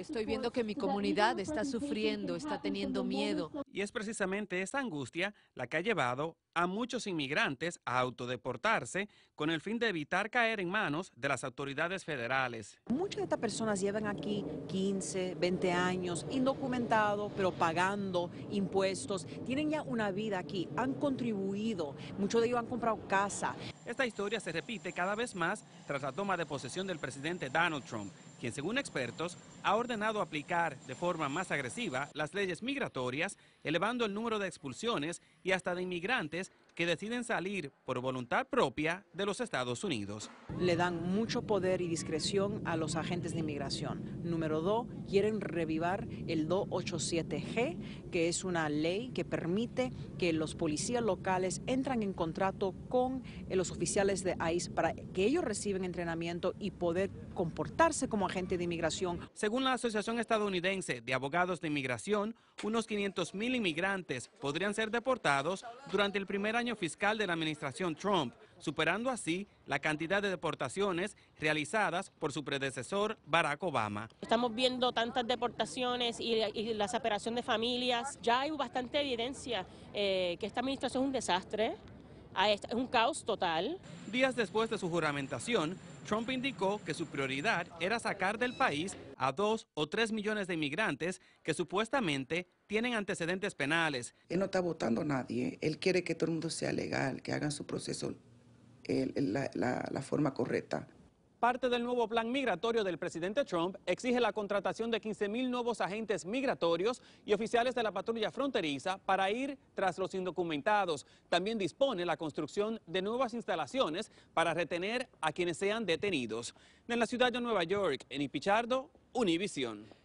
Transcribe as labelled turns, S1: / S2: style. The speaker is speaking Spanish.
S1: Estoy viendo que mi comunidad está sufriendo, está teniendo miedo.
S2: Y es precisamente esa angustia la que ha llevado a muchos inmigrantes a autodeportarse con el fin de evitar caer en manos de las autoridades federales.
S3: Muchas de estas personas llevan aquí 15, 20 años, indocumentados, pero pagando impuestos. Tienen ya una vida aquí, han contribuido, muchos de ellos han comprado casa.
S2: Esta historia se repite cada vez más tras la toma de posesión del presidente Donald Trump, quien según expertos ha ordenado aplicar de forma más agresiva las leyes migratorias, elevando el número de expulsiones y hasta de inmigrantes que deciden salir por voluntad propia de los Estados Unidos.
S3: Le dan mucho poder y discreción a los agentes de inmigración. Número dos, quieren revivar el 287G, que es una ley que permite que los policías locales entran en contrato con eh, los oficiales de ICE para que ellos reciban entrenamiento y poder comportarse como agente de inmigración.
S2: Según la Asociación Estadounidense de Abogados de Inmigración, unos 500 mil inmigrantes podrían ser deportados durante el primer año fiscal de la administración Trump, superando así la cantidad de deportaciones realizadas por su predecesor Barack Obama.
S4: Estamos viendo tantas deportaciones y, la separación de familias. Ya hay bastante evidencia eh, que esta administración es un desastre, es un caos total.
S2: Días después de su juramentación, Trump indicó que su prioridad era sacar del país a dos o tres millones de inmigrantes que supuestamente tienen antecedentes penales.
S5: Él no está votando a nadie, él quiere que todo el mundo sea legal, que hagan su proceso la, la forma correcta.
S2: Parte del nuevo plan migratorio del presidente Trump exige la contratación de 15 mil nuevos agentes migratorios y oficiales de la patrulla fronteriza para ir tras los indocumentados. También dispone la construcción de nuevas instalaciones para retener a quienes sean detenidos. En la ciudad de Nueva York, en Pichardo, Univisión.